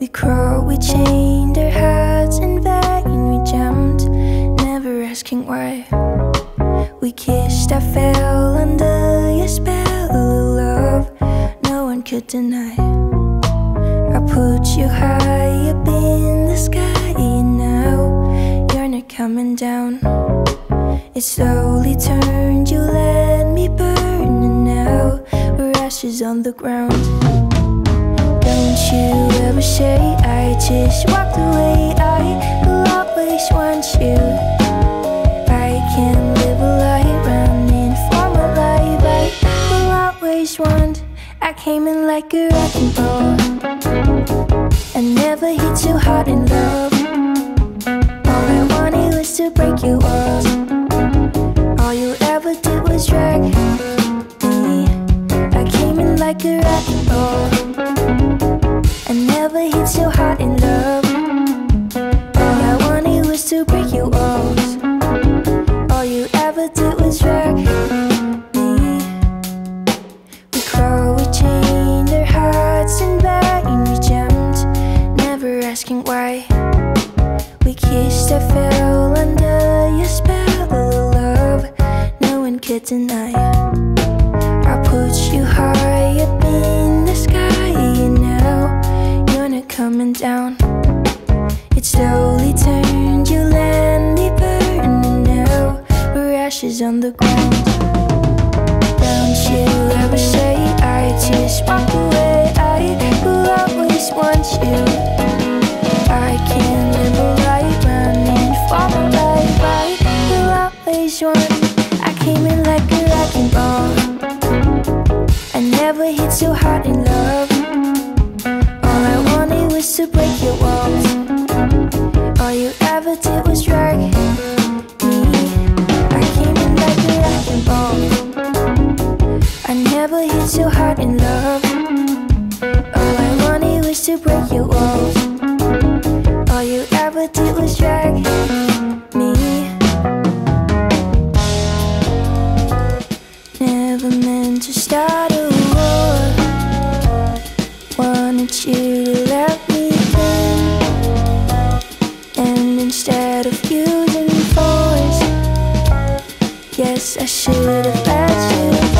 We crawled, we chained our hearts in vain. We jumped, never asking why. We kissed, I fell under your spell of love. No one could deny. I put you high up in the sky, and now you're not coming down. It slowly turned, you let me burn, and now we're ashes on the ground. You say I just walked away. I will always want you. I can't live a lie running for my life. I will always want. I came in like a wrecking ball. I never hit you hard in love. All I wanted was to break your walls. Deny. I put you high up in the sky, and now you're not coming down. It slowly turned, you let me burn, and now we're ashes on the ground. Don't you ever say I just walk away. I will always want you. I came in like a wrecking ball. I never hit so hard in love. All I wanted was to break your walls. All you ever did was drag me. I came in like a wrecking ball. I never hit so hard in love. Yes, I should have let you